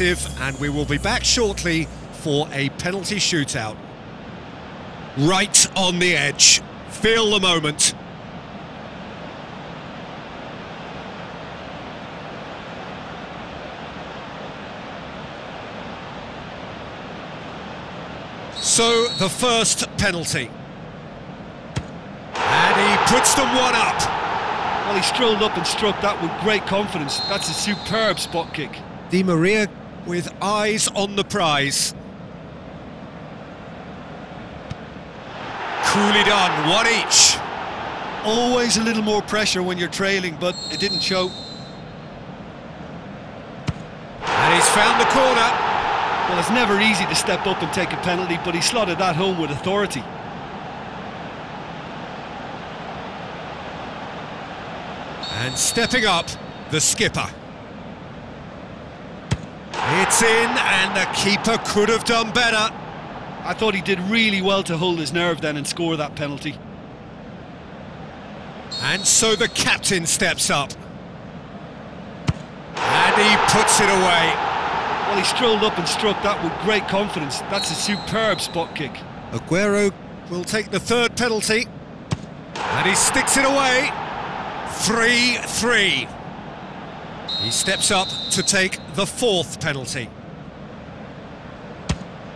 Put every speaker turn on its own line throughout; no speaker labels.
active, and we will be back shortly for a penalty shootout. Right on the edge. Feel the moment. So, the first penalty. And he puts them one up.
Well, he strolled up and struck that with great confidence. That's a superb spot kick.
Di Maria with eyes on the prize. Coolly done, one each.
Always a little more pressure when you're trailing, but it didn't show.
And he's found the corner.
Well, it's never easy to step up and take a penalty, but he slotted that home with authority.
And stepping up, the skipper. It's in, and the keeper could have done better.
I thought he did really well to hold his nerve then and score that penalty.
And so the captain steps up. And he puts it away.
Well, he strolled up and struck that with great confidence. That's a superb spot kick.
Aguero will take the third penalty. And he sticks it away. 3-3. He steps up to take the fourth penalty.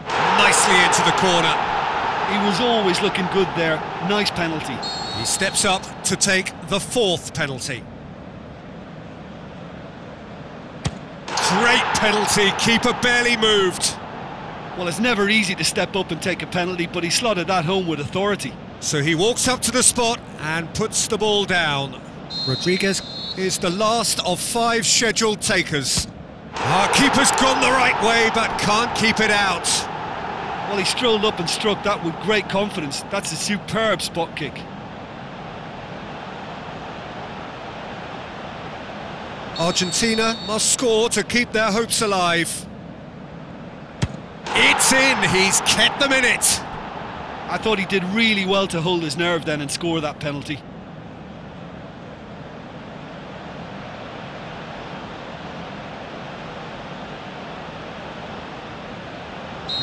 Nicely into the corner.
He was always looking good there. Nice penalty.
He steps up to take the fourth penalty. Great penalty, keeper barely moved.
Well, it's never easy to step up and take a penalty, but he slotted that home with authority.
So he walks up to the spot and puts the ball down. Rodriguez is the last of five scheduled takers. Our keeper's gone the right way, but can't keep it out.
Well, he strolled up and struck that with great confidence. That's a superb spot kick.
Argentina must score to keep their hopes alive. It's in, he's kept them in it.
I thought he did really well to hold his nerve then and score that penalty.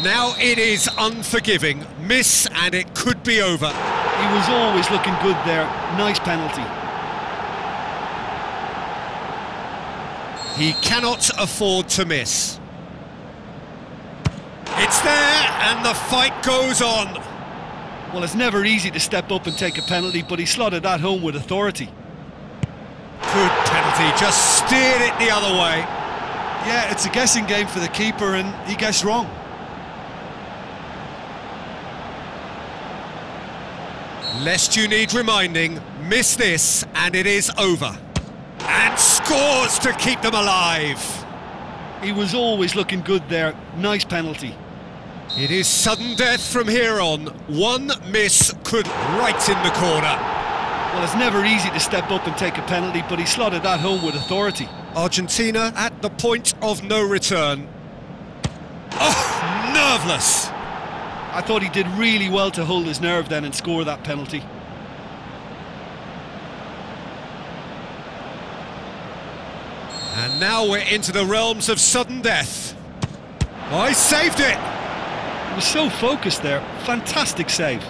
Now it is unforgiving. Miss and it could be over.
He was always looking good there. Nice penalty.
He cannot afford to miss. It's there and the fight goes on.
Well, it's never easy to step up and take a penalty, but he slotted that home with authority.
Good penalty, just steered it the other way.
Yeah, it's a guessing game for the keeper and he guessed wrong.
Lest you need reminding, miss this and it is over. And scores to keep them alive.
He was always looking good there. Nice penalty.
It is sudden death from here on. One miss could right in the corner.
Well, it's never easy to step up and take a penalty, but he slotted that home with authority.
Argentina at the point of no return. Oh, nerveless.
I thought he did really well to hold his nerve then and score that penalty.
And now we're into the realms of sudden death. Oh, he saved it!
He was so focused there. Fantastic save.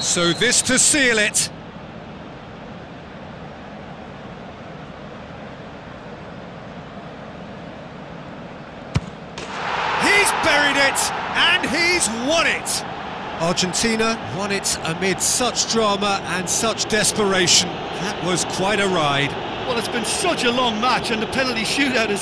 So this to seal it. He's buried it, and he's won it! Argentina won it amid such drama and such desperation. That was quite a ride.
Well, it's been such a long match and the penalty shootout is